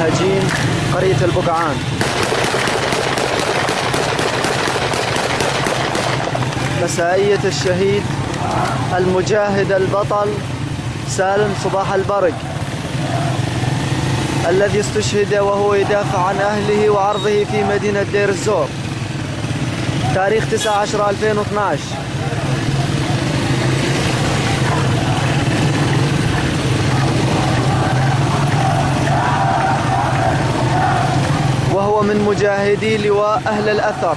هجين قرية البقعان مسائية الشهيد المجاهد البطل سالم صباح البرق الذي استشهد وهو يدافع عن أهله وعرضه في مدينة دير الزور. تاريخ 19 2012 ومن مجاهدي لواء أهل الأثر.